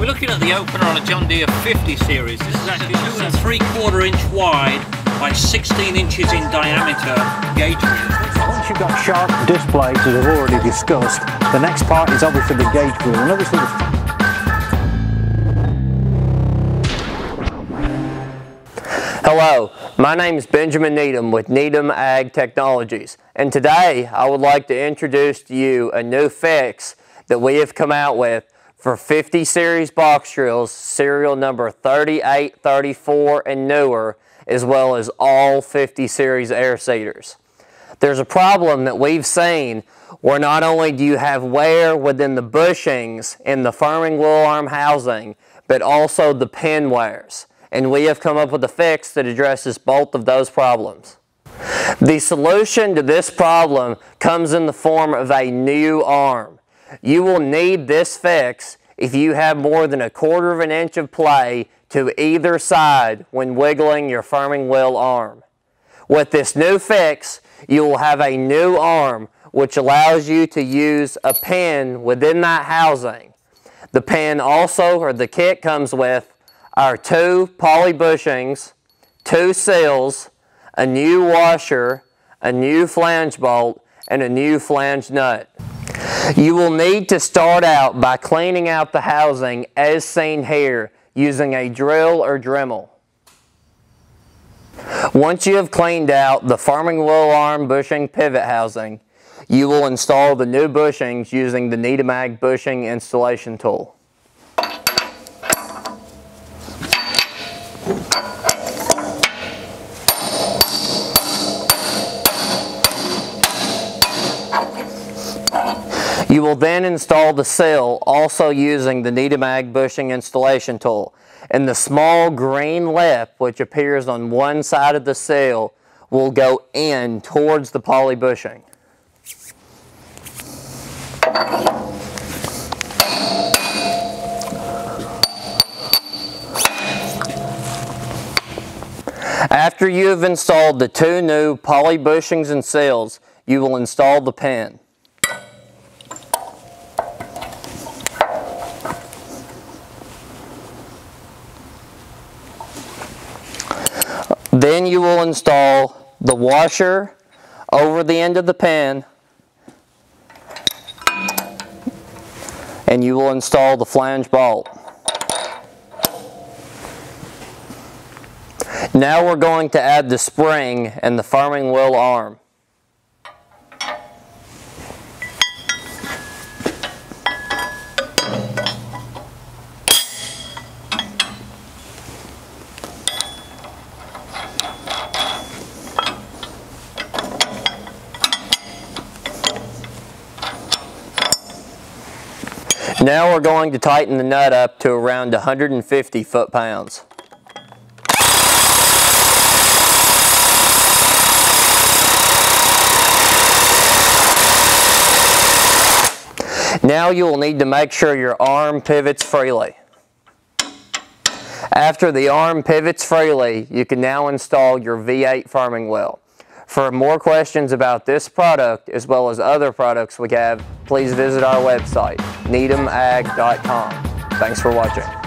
We're looking at the opener on a John Deere 50 series. This is actually two and three quarter inch wide by 16 inches in diameter gauge wheel. Once you've got sharp displays, as I've already discussed, the next part is obviously the gauge wheel. And obviously Hello, my name is Benjamin Needham with Needham Ag Technologies and today I would like to introduce to you a new fix that we have come out with for 50 series box drills, serial number 3834 and newer, as well as all 50 series air seeders. There's a problem that we've seen where not only do you have wear within the bushings in the firming wheel arm housing, but also the pin wears. And we have come up with a fix that addresses both of those problems. The solution to this problem comes in the form of a new arm. You will need this fix if you have more than a quarter of an inch of play to either side when wiggling your firming wheel arm. With this new fix, you will have a new arm which allows you to use a pin within that housing. The pin also, or the kit comes with our two poly bushings, two seals, a new washer, a new flange bolt, and a new flange nut. You will need to start out by cleaning out the housing as seen here using a drill or Dremel. Once you have cleaned out the firming wheel arm bushing pivot housing, you will install the new bushings using the Needham Ag bushing installation tool. You will then install the seal also using the Needham Ag bushing installation tool. And the small green lip which appears on one side of the seal will go in towards the poly bushing. After you have installed the two new poly bushings and seals, you will install the pin. Then you will install the washer over the end of the pan and you will install the flange bolt. Now we're going to add the spring and the firming wheel arm. Now we're going to tighten the nut up to around 150 foot-pounds. Now you will need to make sure your arm pivots freely. After the arm pivots freely, you can now install your V8 firming wheel. For more questions about this product, as well as other products we have, please visit our website, needhamag.com. Thanks for watching.